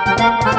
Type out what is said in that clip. Bye.